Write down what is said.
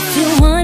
If you want